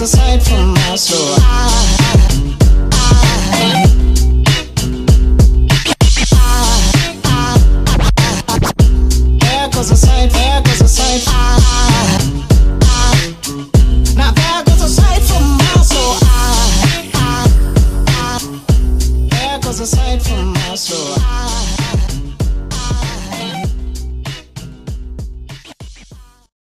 aside from us, so I, I, from us, so